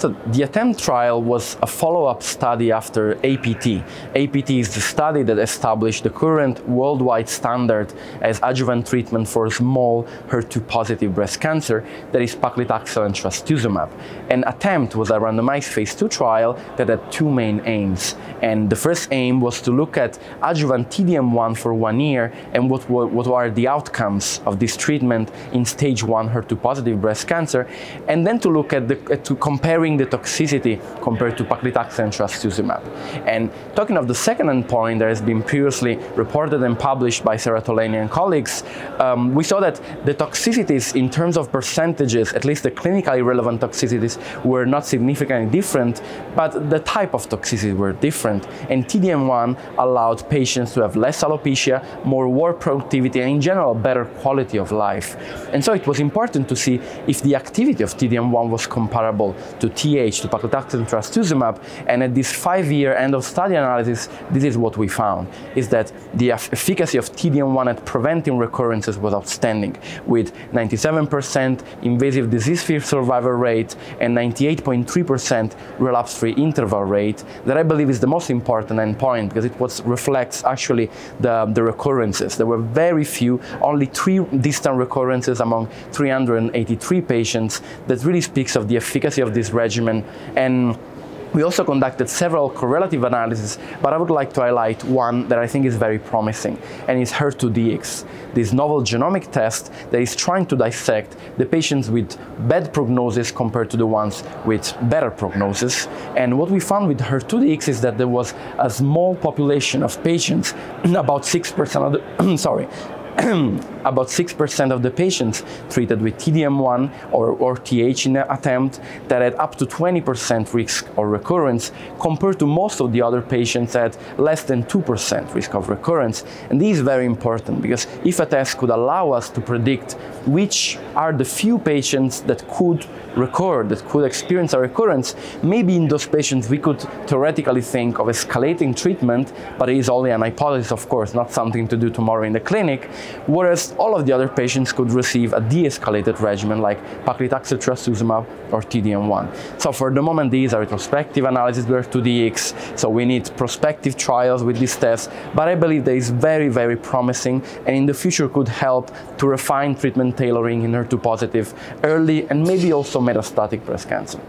So the ATEMPT trial was a follow-up study after APT. APT is the study that established the current worldwide standard as adjuvant treatment for small HER2-positive breast cancer, that is paclitaxel and trastuzumab. And ATEMPT was a randomized phase two trial that had two main aims. And the first aim was to look at adjuvant TDM1 for one year and what, what, what are the outcomes of this treatment in stage one HER2-positive breast cancer, and then to look at the, to comparing the toxicity compared to paclitaxel and trastuzumab. And talking of the second endpoint that has been previously reported and published by and colleagues, um, we saw that the toxicities in terms of percentages, at least the clinically relevant toxicities, were not significantly different, but the type of toxicity were different. And TDM1 allowed patients to have less alopecia, more work productivity, and in general, better quality of life. And so it was important to see if the activity of TDM1 was comparable to TH, to paclitaxel and trastuzumab. And at this five-year end of study analysis, this is what we found, is that the efficacy of TDM1 at preventing recurrences was outstanding, with 97% invasive disease-free survival rate and 98.3% relapse-free interval rate, that I believe is the most important endpoint because it was, reflects actually the, the recurrences. There were very few, only three distant recurrences among 383 patients that really speaks of the efficacy of this regimen and we also conducted several correlative analyses, but I would like to highlight one that I think is very promising, and it's HER2-DX, this novel genomic test that is trying to dissect the patients with bad prognosis compared to the ones with better prognosis. And what we found with HER2-DX is that there was a small population of patients, about 6% of the, sorry, about 6% of the patients treated with TDM1 or, or TH in the ATEMPT that had up to 20% risk of recurrence compared to most of the other patients at less than 2% risk of recurrence. And this is very important because if a test could allow us to predict which are the few patients that could recur, that could experience a recurrence, maybe in those patients we could theoretically think of escalating treatment, but it is only an hypothesis, of course, not something to do tomorrow in the clinic, whereas all of the other patients could receive a de-escalated regimen like paclitaxel, trastuzumab, or TDM1. So for the moment, these are retrospective analyses with HER2-DX, so we need prospective trials with these tests, but I believe that is very, very promising, and in the future could help to refine treatment tailoring in HER2 positive early and maybe also metastatic breast cancer.